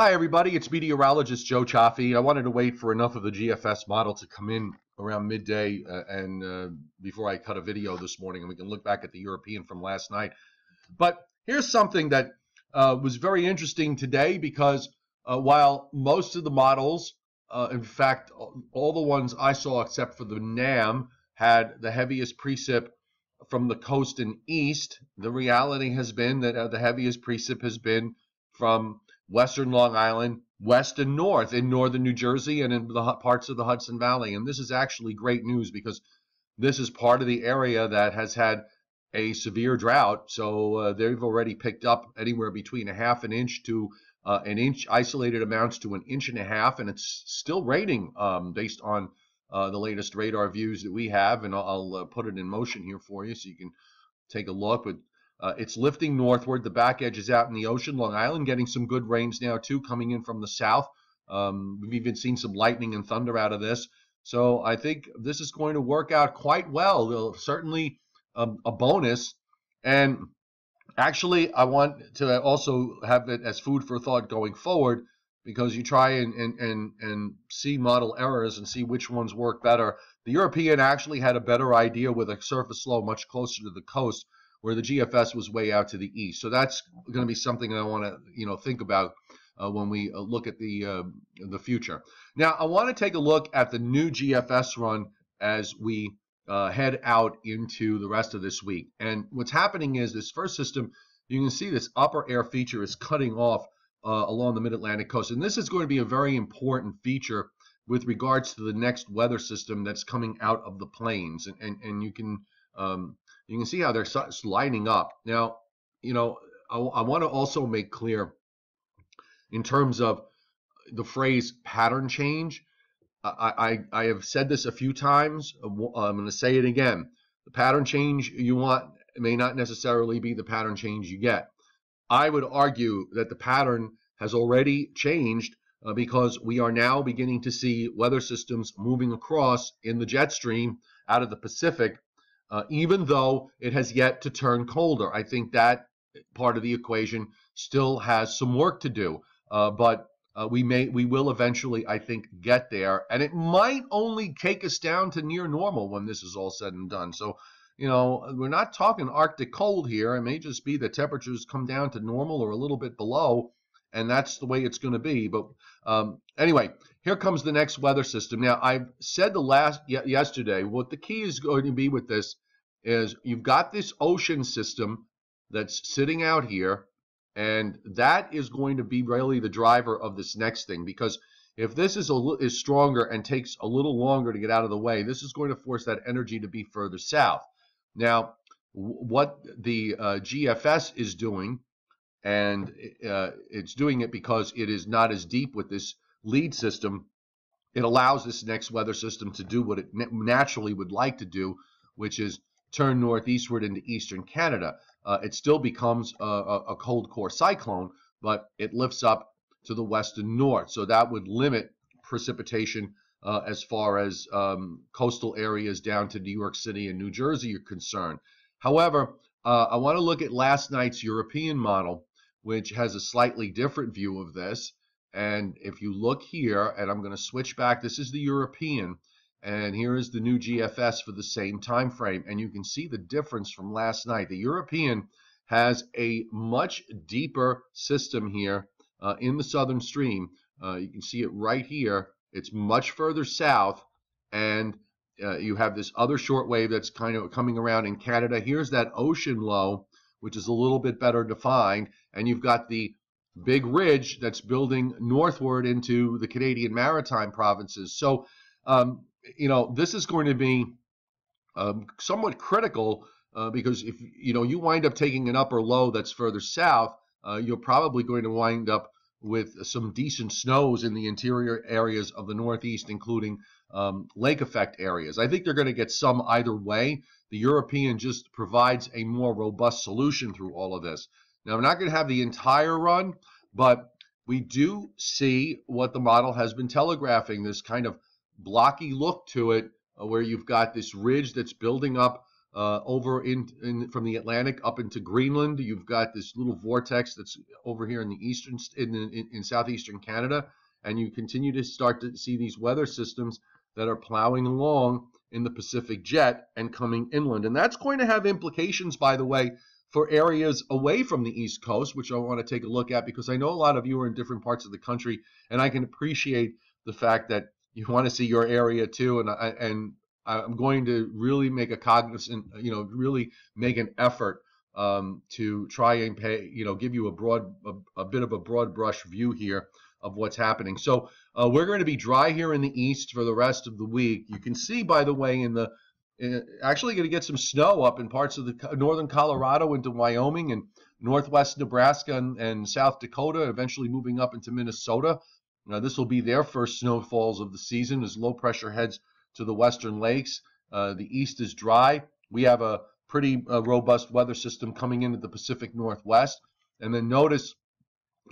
Hi, everybody. It's meteorologist Joe Cioffi. I wanted to wait for enough of the GFS model to come in around midday uh, and uh, before I cut a video this morning, and we can look back at the European from last night. But here's something that uh, was very interesting today because uh, while most of the models, uh, in fact, all the ones I saw except for the NAM, had the heaviest precip from the coast and east, the reality has been that uh, the heaviest precip has been from western Long Island, west and north in northern New Jersey and in the parts of the Hudson Valley. And this is actually great news because this is part of the area that has had a severe drought. So uh, they've already picked up anywhere between a half an inch to uh, an inch, isolated amounts to an inch and a half, and it's still raining um, based on uh, the latest radar views that we have. And I'll, I'll uh, put it in motion here for you so you can take a look. But uh, it's lifting northward. The back edge is out in the ocean. Long Island getting some good rains now too, coming in from the south. Um, we've even seen some lightning and thunder out of this. So I think this is going to work out quite well. certainly um, a bonus. And actually, I want to also have it as food for thought going forward because you try and, and, and, and see model errors and see which ones work better. The European actually had a better idea with a surface low much closer to the coast where the GFS was way out to the east. So that's going to be something that I want to you know think about uh, when we uh, look at the uh, the future. Now I want to take a look at the new GFS run as we uh, head out into the rest of this week. And what's happening is this first system, you can see this upper air feature is cutting off uh, along the mid-Atlantic coast, and this is going to be a very important feature with regards to the next weather system that's coming out of the plains. And and, and you can um, you can see how they're lining up. Now, you know, I, I want to also make clear in terms of the phrase pattern change. I, I, I have said this a few times. Uh, I'm going to say it again. The pattern change you want may not necessarily be the pattern change you get. I would argue that the pattern has already changed uh, because we are now beginning to see weather systems moving across in the jet stream out of the Pacific uh, even though it has yet to turn colder. I think that part of the equation still has some work to do, uh, but uh, we may we will eventually, I think, get there, and it might only take us down to near normal when this is all said and done. So. You know, we're not talking Arctic cold here. It may just be that temperatures come down to normal or a little bit below, and that's the way it's going to be. But um, anyway, here comes the next weather system. Now, I've said the last yesterday, what the key is going to be with this is you've got this ocean system that's sitting out here, and that is going to be really the driver of this next thing because if this is a, is stronger and takes a little longer to get out of the way, this is going to force that energy to be further south. Now, what the uh, GFS is doing and uh, it's doing it because it is not as deep with this lead system. It allows this next weather system to do what it naturally would like to do, which is turn northeastward into eastern Canada. Uh, it still becomes a, a, cold core cyclone, but it lifts up to the west and north. So that would limit precipitation uh, as far as um, coastal areas down to New York City and New Jersey are concerned. However, uh, I want to look at last night's European model which has a slightly different view of this. And if you look here, and I'm going to switch back, this is the European, and here is the new GFS for the same time frame. And you can see the difference from last night. The European has a much deeper system here uh, in the southern stream. Uh, you can see it right here. It's much further south, and uh, you have this other short wave that's kind of coming around in Canada. Here's that ocean low which is a little bit better defined, and you've got the big ridge that's building northward into the Canadian maritime provinces. So, um, you know, this is going to be um, somewhat critical uh, because if you know you wind up taking an upper low that's further south, uh, you're probably going to wind up with some decent snows in the interior areas of the Northeast, including um, lake effect areas. I think they're going to get some either way. The European just provides a more robust solution through all of this. Now, I'm not going to have the entire run, but we do see what the model has been telegraphing this kind of blocky look to it, uh, where you've got this ridge that's building up uh, over in, in, from the Atlantic up into Greenland. You've got this little vortex that's over here in the eastern in, in, in southeastern Canada, and you continue to start to see these weather systems that are plowing along in the Pacific jet and coming inland, and that's going to have implications, by the way, for areas away from the East Coast, which I want to take a look at because I know a lot of you are in different parts of the country, and I can appreciate the fact that you want to see your area too, and I, and I'm going to really make a cognizant, you know, really make an effort um, to try and pay, you know, give you a broad, a, a, bit of a broad brush view here of what's happening. So uh, we're going to be dry here in the east for the rest of the week. You can see, by the way, in the in, actually going to get some snow up in parts of the northern Colorado into Wyoming and northwest Nebraska and, and South Dakota, eventually moving up into Minnesota. Now, this will be their first snowfalls of the season as low pressure heads to the western lakes. Uh, the east is dry. We have a pretty uh, robust weather system coming into the Pacific Northwest. And then notice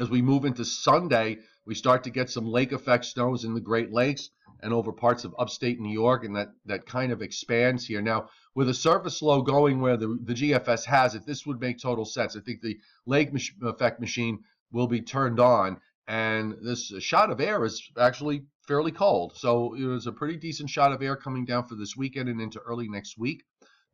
as we move into Sunday, we start to get some lake effect snows in the Great Lakes and over parts of upstate New York, and that, that kind of expands here. Now, with a surface low going where the, the GFS has it, this would make total sense. I think the lake effect machine will be turned on, and this shot of air is actually fairly cold. So it was a pretty decent shot of air coming down for this weekend and into early next week.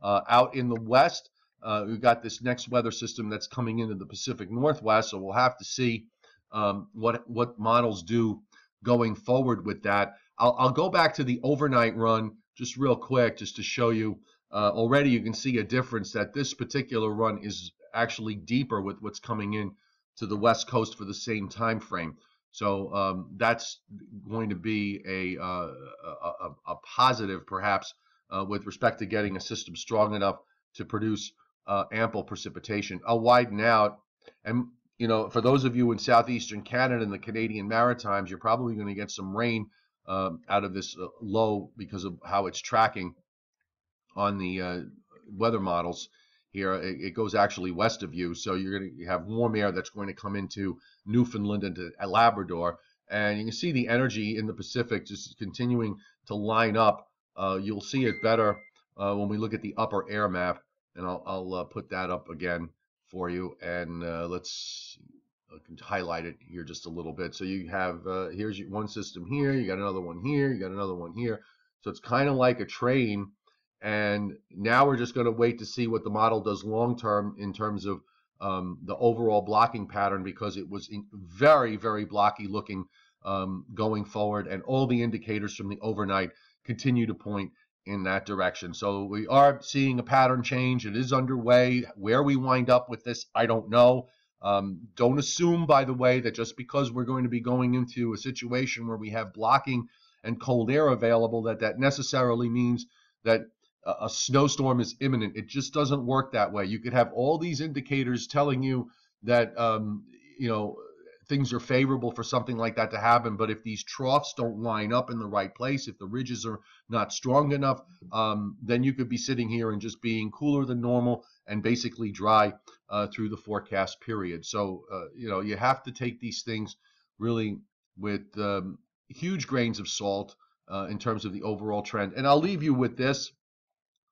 Uh, out in the west, uh, we've got this next weather system that's coming into the Pacific Northwest, so we'll have to see um, what what models do going forward with that. I'll, I'll, go back to the overnight run just real quick, just to show you. Uh, already, you can see a difference that this particular run is actually deeper with what's coming in to the west coast for the same time frame. So um, that's going to be a, uh, a, a, positive, perhaps, uh, with respect to getting a system strong enough to produce uh, ample precipitation. I'll widen out, and you know, for those of you in southeastern Canada and the Canadian Maritimes, you're probably going to get some rain um, out of this uh, low because of how it's tracking on the uh, weather models here. It, it, goes actually west of you, so you're going to have warm air that's going to come into Newfoundland and to Labrador, and you can see the energy in the Pacific just continuing to line up. Uh, you'll see it better uh, when we look at the upper air map, and I'll, I'll uh, put that up again for you. And uh, let's highlight it here just a little bit. So you have uh, here's one system here, you got another one here, you got another one here. So it's kind of like a train and now we're just going to wait to see what the model does long term in terms of um, the overall blocking pattern because it was very, very blocky looking um, going forward. And all the indicators from the overnight continue to point in that direction. So we are seeing a pattern change. It is underway. Where we wind up with this, I don't know. Um, don't assume, by the way, that just because we're going to be going into a situation where we have blocking and cold air available, that that necessarily means that a snowstorm is imminent. It just doesn't work that way. You could have all these indicators telling you that um, you know things are favorable for something like that to happen. But if these troughs don't line up in the right place, if the ridges are not strong enough, um, then you could be sitting here and just being cooler than normal and basically dry uh, through the forecast period. So uh, you know you have to take these things really with um, huge grains of salt uh, in terms of the overall trend. And I'll leave you with this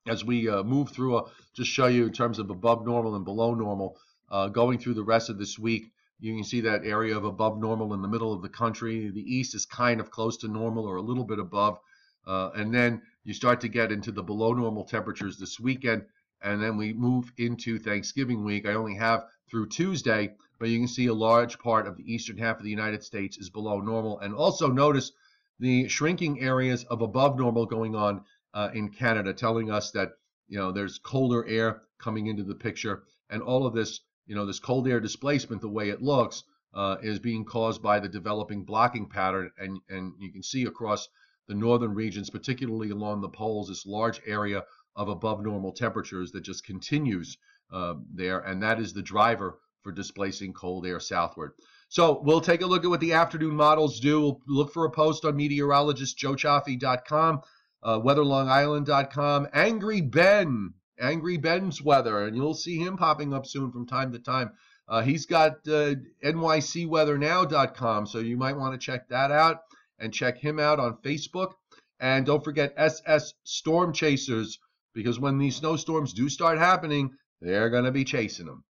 as we uh, move through, a, just show you in terms of above normal and below normal, uh, going through the rest of this week, you can see that area of above normal in the middle of the country. The east is kind of close to normal or a little bit above. Uh, and then you start to get into the below normal temperatures this weekend. And then we move into Thanksgiving week. I only have through Tuesday, but you can see a large part of the eastern half of the United States is below normal. And also notice the shrinking areas of above normal going on uh, in Canada, telling us that you know there's colder air coming into the picture, and all of this, you know, this cold air displacement, the way it looks, uh, is being caused by the developing blocking pattern, and and you can see across the northern regions, particularly along the poles, this large area of above normal temperatures that just continues uh, there, and that is the driver for displacing cold air southward. So we'll take a look at what the afternoon models do. We'll look for a post on meteorologistjoecioffi.com uh, weatherlongisland.com. Angry Ben, Angry Ben's weather, and you'll see him popping up soon from time to time. Uh, he's got uh, nycweathernow.com, so you might want to check that out and check him out on Facebook. And don't forget SS Storm Chasers because when these snowstorms do start happening, they're going to be chasing them.